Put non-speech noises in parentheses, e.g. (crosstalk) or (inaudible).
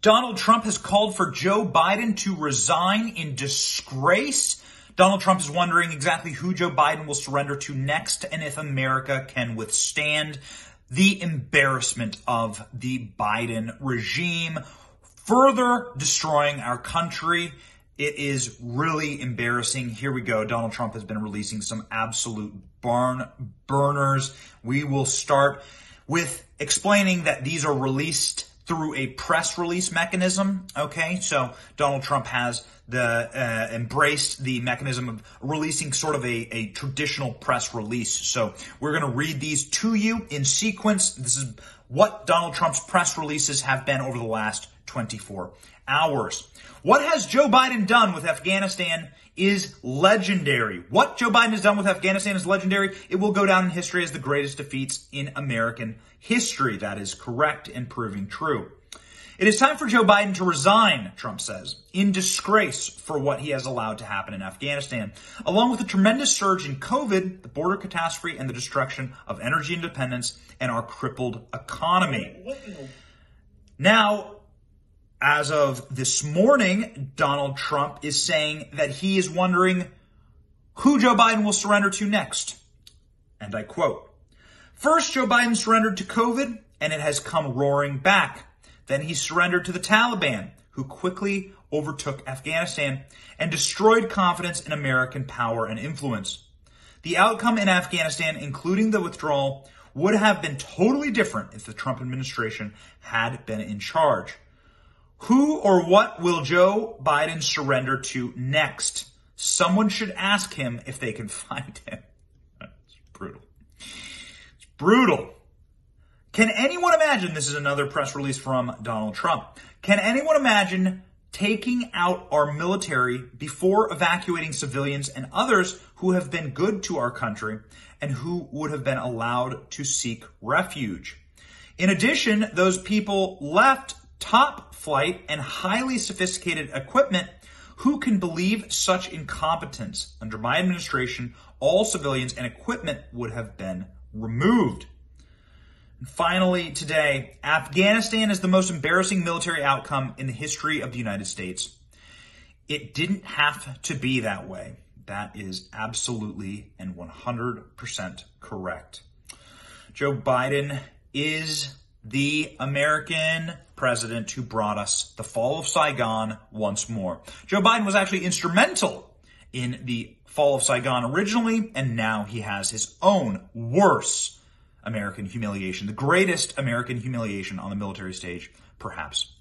Donald Trump has called for Joe Biden to resign in disgrace. Donald Trump is wondering exactly who Joe Biden will surrender to next and if America can withstand the embarrassment of the Biden regime, further destroying our country. It is really embarrassing. Here we go. Donald Trump has been releasing some absolute barn burners. We will start with explaining that these are released through a press release mechanism. Okay, so Donald Trump has the uh, embraced the mechanism of releasing sort of a, a traditional press release. So we're going to read these to you in sequence. This is what Donald Trump's press releases have been over the last 24 hours. What has Joe Biden done with Afghanistan is legendary. What Joe Biden has done with Afghanistan is legendary. It will go down in history as the greatest defeats in American history. That is correct and proving true. It is time for Joe Biden to resign, Trump says, in disgrace for what he has allowed to happen in Afghanistan, along with a tremendous surge in COVID, the border catastrophe, and the destruction of energy independence and our crippled economy. Now, as of this morning, Donald Trump is saying that he is wondering who Joe Biden will surrender to next. And I quote, First, Joe Biden surrendered to COVID and it has come roaring back. Then he surrendered to the Taliban, who quickly overtook Afghanistan and destroyed confidence in American power and influence. The outcome in Afghanistan, including the withdrawal, would have been totally different if the Trump administration had been in charge. Who or what will Joe Biden surrender to next? Someone should ask him if they can (laughs) find him. It's brutal. It's brutal. Can anyone imagine? This is another press release from Donald Trump. Can anyone imagine taking out our military before evacuating civilians and others who have been good to our country and who would have been allowed to seek refuge? In addition, those people left top flight and highly sophisticated equipment. Who can believe such incompetence? Under my administration, all civilians and equipment would have been removed. And finally, today, Afghanistan is the most embarrassing military outcome in the history of the United States. It didn't have to be that way. That is absolutely and 100% correct. Joe Biden is the American president who brought us the fall of Saigon once more. Joe Biden was actually instrumental in the fall of Saigon originally, and now he has his own worse American humiliation, the greatest American humiliation on the military stage, perhaps.